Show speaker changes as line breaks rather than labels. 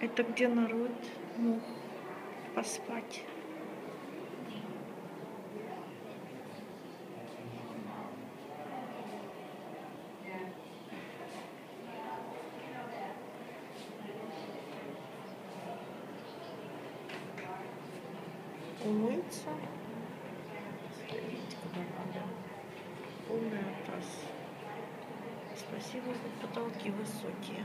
Это где народ мог поспать. Умыться. Сходить куда надо. Полный отказ. Спасибо, хоть потолки высокие.